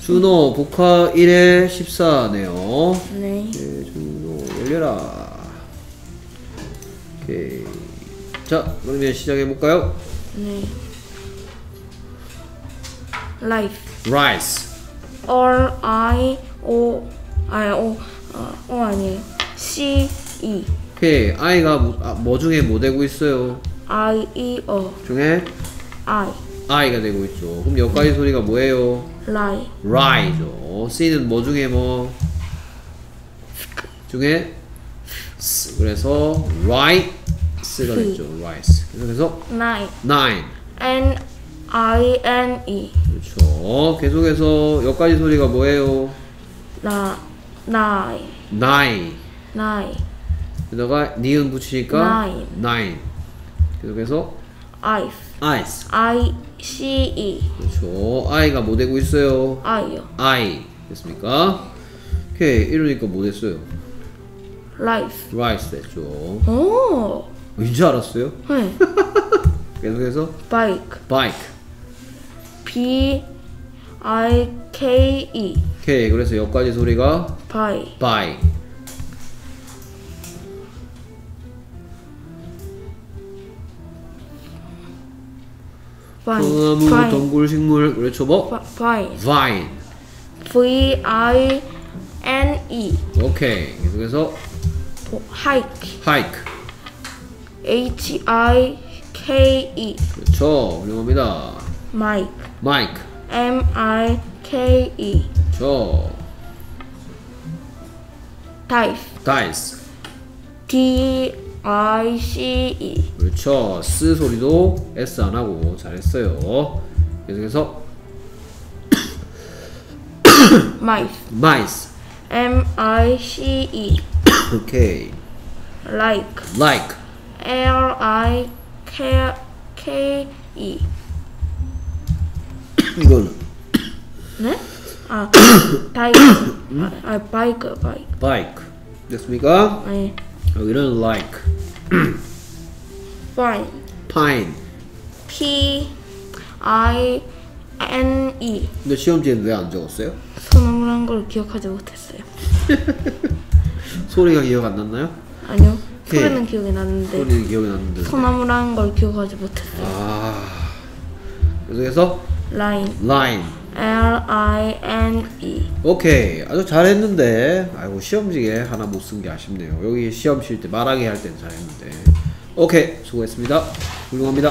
준호 복화 1에 14네요. 네. 네, 준호 열려라. 오케이. 자, 그러면 시작해 볼까요? 네. Life. Rice. R I O I O 어, O 아니에요. C E 오케이. I가 뭐, 아, 뭐 중에 뭐 되고 있어요? I E O 중에 I I가 되고 있죠. 그럼 여기까지 소리가 뭐예요? Lie Rye죠. C는 뭐 중에 뭐? 중에 S. 그래서 rice가 됐죠. rice. 그래서 nine nine. N I N E 그렇죠. 계속해서 여기까지 소리가 뭐예요? 나 nine nine. nine 여기다가 니은 붙이니까 Nine. nine. 계속해서 I ice. I C E 그렇죠. i가 뭐 되고 있어요? I요 i. 됐습니까? 오케이. 이러니까 뭐 됐어요? life rice 됐죠. 오 왠지 알았어요? 네. 계속해서 bike bike. B I K E 오케이. 그래서 여기까지 소리가 bike by. vine 나무, 동굴, 식물. 그렇죠. 뭐? vine vine. V I N E 오케이. 계속해서 hike hike. H I K E 그렇죠. 훌륭합니다. mic mic. M I K E 그렇죠. dice dice. D I C E 그렇죠. 쓰 소리도 S 안 하고 잘했어요. 계속해서 mice mice. M I C E 오케이. like like. L I K K E 이거는 네? 아 바이크 아, 아 바이크 바이크 bike. 됐습니까? 네 여기는 like. fine pine. P I N E 근데 시험지에는 왜안 적었어요? 소나무란 걸 기억하지 못했어요 소리가 기억 안 났나요? 아니요 오케이. 소리는 기억이 나는데 소리는 기억이 났는데. 소나무란 걸 기억하지 못했어요 아. 계속해서 line line. L I N E. 오케이. 아주 잘했는데. 아이고 시험지에 하나 못 쓴 게 아쉽네요. 여기 시험 칠때 말하기 할 땐 잘했는데. 오케이. 수고했습니다. 훌륭합니다